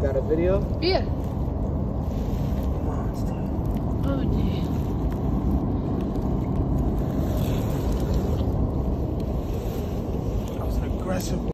Got a video? Yeah. Oh, damn. That was an aggressive